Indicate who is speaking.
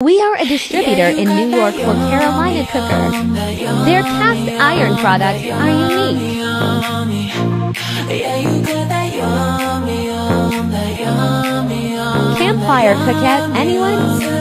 Speaker 1: We are a distributor in New York for Carolina Cooker. Their cast iron products are unique. Campfire Cookette, anyone?